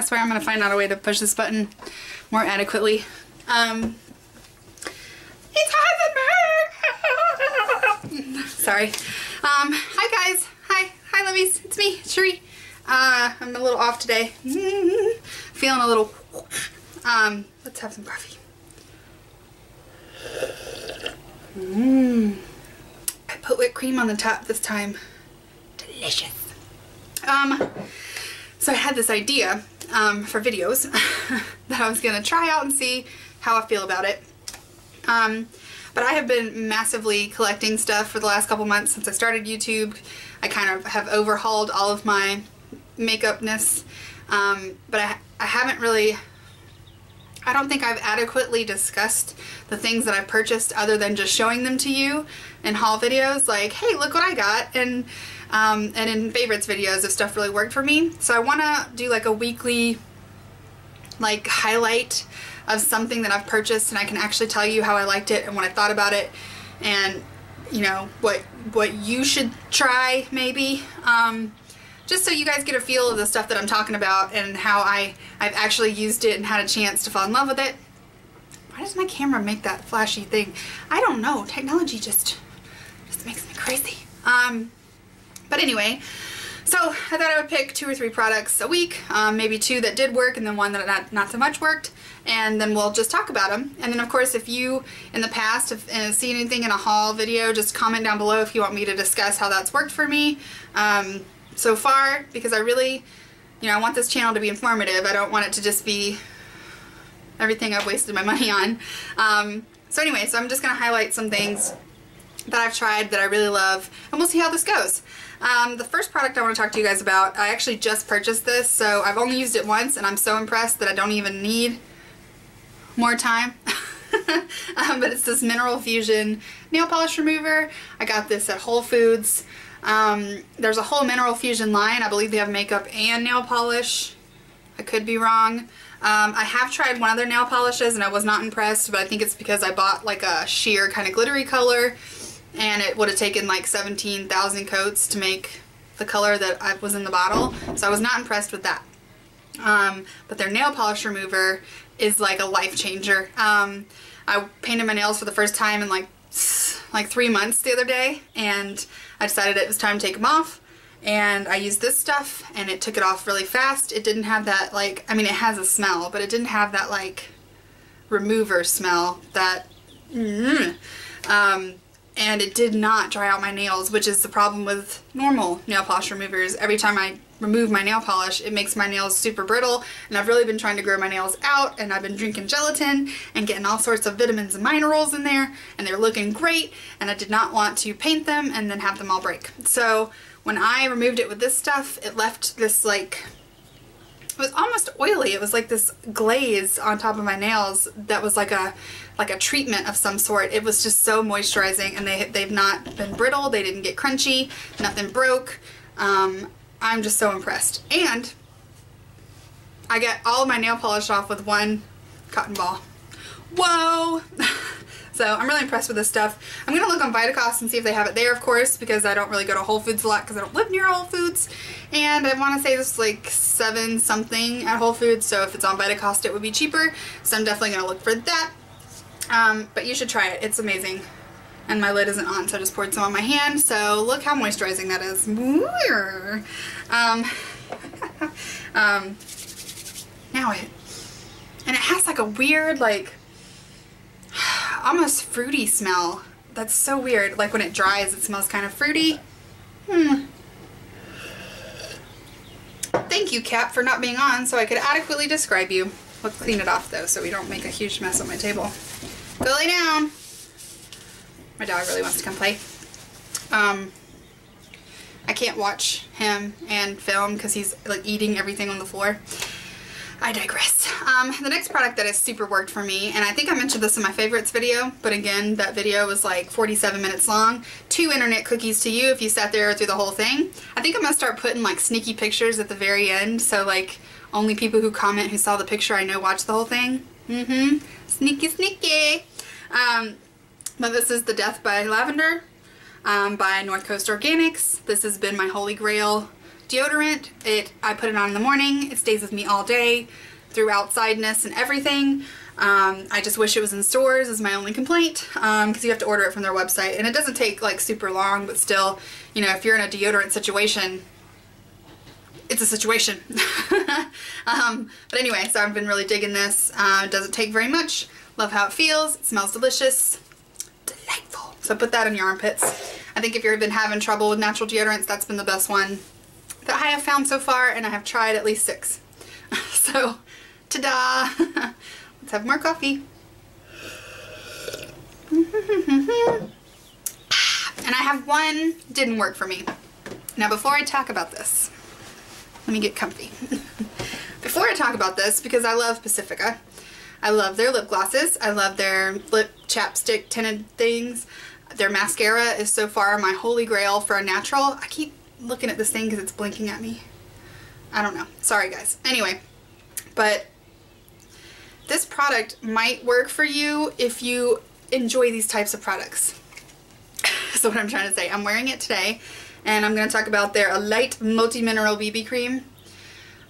I swear I'm gonna find out a way to push this button more adequately. Um, it's Heisenberg! Sorry. Um, hi guys. Hi. Hi lovies. It's me, Cherie. Uh, I'm a little off today. Feeling a little... Um, let's have some coffee. Mmm. I put whipped cream on the top this time. Delicious. Um, so I had this idea um, for videos that I was going to try out and see how I feel about it. Um, but I have been massively collecting stuff for the last couple months since I started YouTube. I kind of have overhauled all of my makeupness, um, but I, I haven't really, I don't think I've adequately discussed the things that I've purchased other than just showing them to you in haul videos like, hey, look what I got, and um, and in favorites videos if stuff really worked for me. So I want to do like a weekly like highlight of something that I've purchased and I can actually tell you how I liked it and what I thought about it and you know what what you should try maybe. Um, just so you guys get a feel of the stuff that I'm talking about and how I I've actually used it and had a chance to fall in love with it. Why does my camera make that flashy thing? I don't know. Technology just just makes me crazy. Um, but anyway so I thought I would pick two or three products a week, um, maybe two that did work and then one that not, not so much worked, and then we'll just talk about them. And then of course if you in the past have uh, seen anything in a haul video, just comment down below if you want me to discuss how that's worked for me um, so far, because I really, you know, I want this channel to be informative. I don't want it to just be everything I've wasted my money on. Um, so anyway, so I'm just going to highlight some things that I've tried that I really love, and we'll see how this goes. Um, the first product I want to talk to you guys about, I actually just purchased this, so I've only used it once, and I'm so impressed that I don't even need more time. um, but it's this Mineral Fusion nail polish remover. I got this at Whole Foods. Um, there's a whole Mineral Fusion line. I believe they have makeup and nail polish. I could be wrong. Um, I have tried one of their nail polishes and I was not impressed, but I think it's because I bought like a sheer kind of glittery color and it would have taken like 17,000 coats to make the color that I was in the bottle. So I was not impressed with that. Um, but their nail polish remover is like a life changer. Um, I painted my nails for the first time in like like three months the other day. And I decided it was time to take them off. And I used this stuff and it took it off really fast. It didn't have that like I mean it has a smell but it didn't have that like remover smell that mm, um, and it did not dry out my nails, which is the problem with normal nail polish removers. Every time I remove my nail polish, it makes my nails super brittle, and I've really been trying to grow my nails out, and I've been drinking gelatin and getting all sorts of vitamins and minerals in there, and they're looking great, and I did not want to paint them and then have them all break. So when I removed it with this stuff, it left this like was almost oily. It was like this glaze on top of my nails that was like a like a treatment of some sort. It was just so moisturizing and they, they've not been brittle. They didn't get crunchy. Nothing broke. Um, I'm just so impressed. And I get all of my nail polish off with one cotton ball. Whoa! so I'm really impressed with this stuff. I'm going to look on Vitacost and see if they have it there, of course, because I don't really go to Whole Foods a lot because I don't live near Whole Foods. And I want to say this is like 7 something at Whole Foods, so if it's on Vitacost it would be cheaper. So I'm definitely going to look for that. Um, but you should try it. It's amazing. And my lid isn't on, so I just poured some on my hand. So look how moisturizing that is. Um, um, now it, and it has like a weird, like, almost fruity smell. That's so weird. Like when it dries, it smells kind of fruity. Hmm. Thank you, Cap, for not being on so I could adequately describe you. Let's clean it off though so we don't make a huge mess on my table. Go lay down. My dog really wants to come play. Um, I can't watch him and film because he's like eating everything on the floor. I digress. Um, the next product that has super worked for me, and I think I mentioned this in my favorites video, but again, that video was like 47 minutes long. Two internet cookies to you if you sat there through the whole thing. I think I'm going to start putting like sneaky pictures at the very end, so like only people who comment who saw the picture I know watch the whole thing. Mm-hmm. Sneaky, sneaky. Um, but this is The Death by Lavender um, by North Coast Organics. This has been my holy grail deodorant. It I put it on in the morning. It stays with me all day through outsideness and everything. Um, I just wish it was in stores is my only complaint because um, you have to order it from their website. And it doesn't take like super long but still you know if you're in a deodorant situation it's a situation. Um, but anyway so I've been really digging this. Uh, it doesn't take very much. Love how it feels. It smells delicious. Delightful. So put that in your armpits. I think if you've been having trouble with natural deodorants that's been the best one that I have found so far and I have tried at least six so ta-da Let's have more coffee. and I have one didn't work for me. Now before I talk about this, let me get comfy. before I talk about this, because I love Pacifica, I love their lip glosses, I love their lip chapstick tinted things, their mascara is so far my holy grail for a natural. I keep looking at this thing because it's blinking at me. I don't know. Sorry guys. Anyway, but this product might work for you if you enjoy these types of products. so what I'm trying to say, I'm wearing it today and I'm going to talk about their Light Multi-Mineral BB Cream.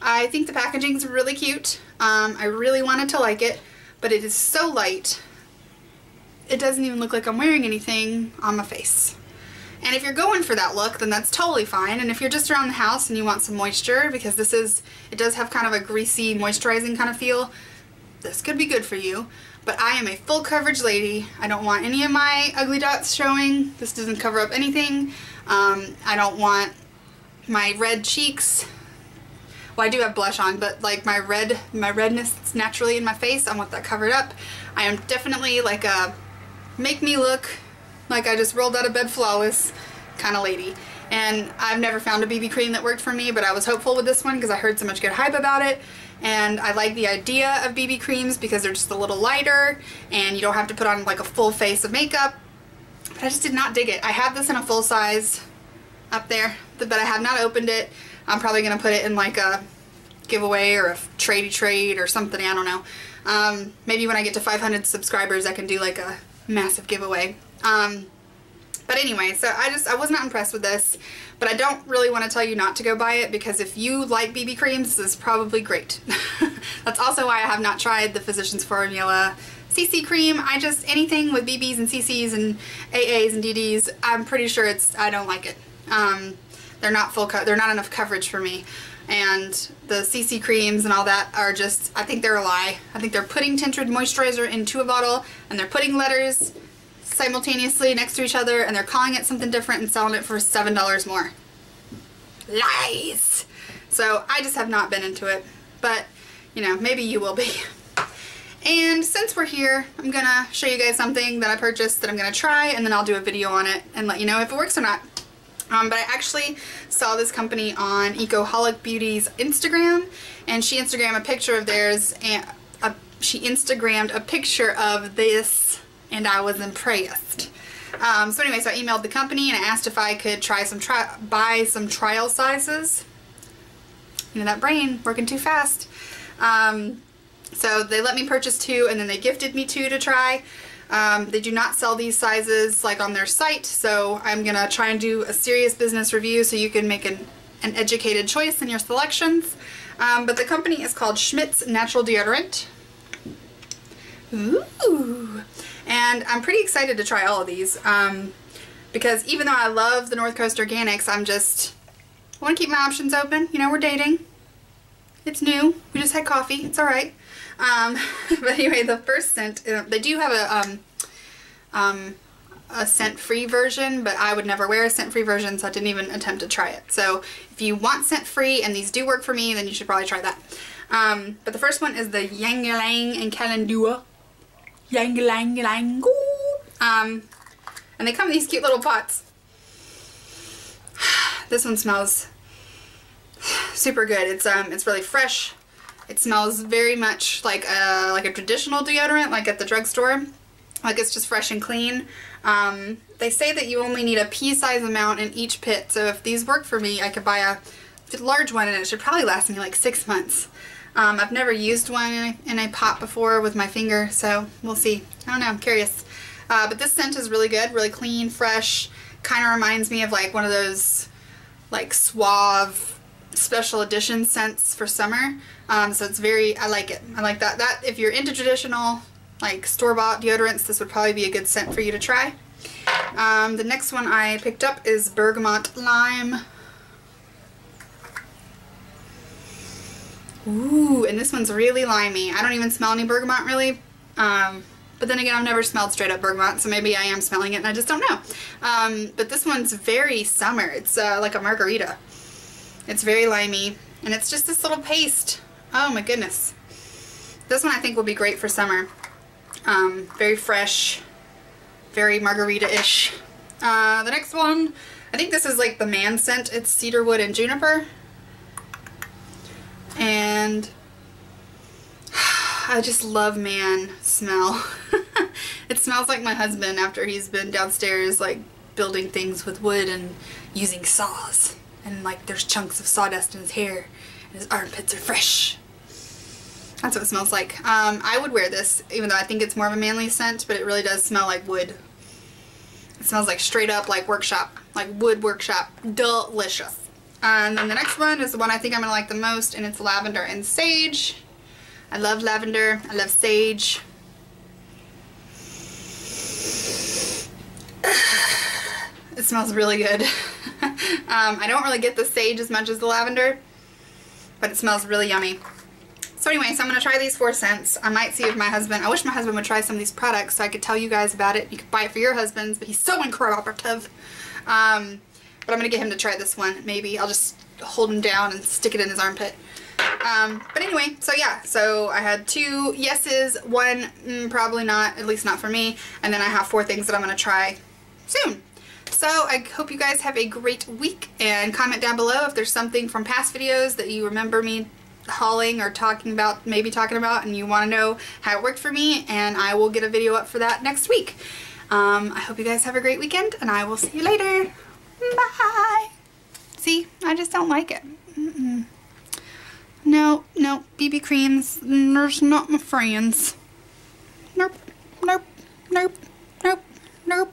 I think the packaging is really cute. Um, I really wanted to like it, but it is so light, it doesn't even look like I'm wearing anything on my face. And if you're going for that look, then that's totally fine. And if you're just around the house and you want some moisture, because this is, it does have kind of a greasy, moisturizing kind of feel, this could be good for you. But I am a full coverage lady. I don't want any of my ugly dots showing. This doesn't cover up anything. Um, I don't want my red cheeks. Well, I do have blush on, but like my red, my redness that's naturally in my face, I want that covered up. I am definitely like a make me look like I just rolled out of bed flawless kind of lady. And I've never found a BB cream that worked for me, but I was hopeful with this one because I heard so much good hype about it and I like the idea of BB creams because they're just a little lighter and you don't have to put on like a full face of makeup but I just did not dig it. I have this in a full size up there but I have not opened it. I'm probably going to put it in like a giveaway or a tradey trade or something, I don't know. Um, maybe when I get to 500 subscribers I can do like a massive giveaway. Um, but anyway, so I just, I was not impressed with this, but I don't really want to tell you not to go buy it because if you like BB creams, this is probably great. That's also why I have not tried the Physicians Formula CC cream. I just, anything with BBs and CCs and AAs and DDs, I'm pretty sure it's, I don't like it. Um, they're not full, they're not enough coverage for me. And the CC creams and all that are just, I think they're a lie. I think they're putting tinted moisturizer into a bottle and they're putting letters simultaneously next to each other and they're calling it something different and selling it for $7 more. Lies! So I just have not been into it, but you know, maybe you will be. And since we're here, I'm gonna show you guys something that I purchased that I'm gonna try and then I'll do a video on it and let you know if it works or not. Um, but I actually saw this company on Ecoholic Beauty's Instagram and she Instagrammed a picture of theirs and a, she Instagrammed a picture of this and I was impressed. Um, so anyway, so I emailed the company and I asked if I could try some tri buy some trial sizes. You know, that brain working too fast. Um, so they let me purchase two and then they gifted me two to try. Um, they do not sell these sizes like on their site, so I'm going to try and do a serious business review so you can make an, an educated choice in your selections. Um, but the company is called Schmidt's Natural Deodorant. Ooh! And I'm pretty excited to try all of these um, because even though I love the North Coast Organics, I'm just, I want to keep my options open. You know, we're dating. It's new. We just had coffee. It's alright. Um, but anyway, the first scent, uh, they do have a, um, um, a scent-free version, but I would never wear a scent-free version, so I didn't even attempt to try it. So if you want scent-free and these do work for me, then you should probably try that. Um, but the first one is the Ylang Ylang and Calendula Yang lang lang Um, and they come in these cute little pots. This one smells super good. It's um, it's really fresh. It smells very much like a like a traditional deodorant, like at the drugstore. Like it's just fresh and clean. Um, they say that you only need a pea-size amount in each pit. So if these work for me, I could buy a large one and it should probably last me like six months. Um, I've never used one in a, pot before with my finger, so we'll see. I don't know, I'm curious. Uh, but this scent is really good, really clean, fresh. Kind of reminds me of like one of those like suave special edition scents for summer. Um, so it's very, I like it. I like that. That If you're into traditional, like store-bought deodorants, this would probably be a good scent for you to try. Um, the next one I picked up is Bergamot Lime. Ooh, and this one's really limey. I don't even smell any bergamot really. Um, but then again, I've never smelled straight up bergamot, so maybe I am smelling it and I just don't know. Um, but this one's very summer. It's uh, like a margarita. It's very limey, and it's just this little paste. Oh my goodness. This one I think will be great for summer. Um, very fresh, very margarita-ish. Uh, the next one, I think this is like the man scent. It's cedarwood and juniper. And I just love man smell. it smells like my husband after he's been downstairs like building things with wood and using saws. And like there's chunks of sawdust in his hair and his armpits are fresh. That's what it smells like. Um, I would wear this even though I think it's more of a manly scent but it really does smell like wood. It smells like straight up like workshop, like wood workshop. Delicious. And then the next one is the one I think I'm going to like the most and it's lavender and sage. I love lavender. I love sage. It smells really good. um, I don't really get the sage as much as the lavender, but it smells really yummy. So anyway, so I'm going to try these four scents. I might see if my husband, I wish my husband would try some of these products so I could tell you guys about it. You could buy it for your husbands, but he's so incooperative. Um, but I'm going to get him to try this one, maybe. I'll just hold him down and stick it in his armpit. Um, but anyway, so yeah, so I had two yeses, one mm, probably not, at least not for me, and then I have four things that I'm going to try soon. So I hope you guys have a great week and comment down below if there's something from past videos that you remember me hauling or talking about, maybe talking about, and you want to know how it worked for me, and I will get a video up for that next week. Um, I hope you guys have a great weekend, and I will see you later. Bye. See, I just don't like it. Mm -mm. No, no, BB creams, there's not my friends. Nope, nope, nope, nope, nope.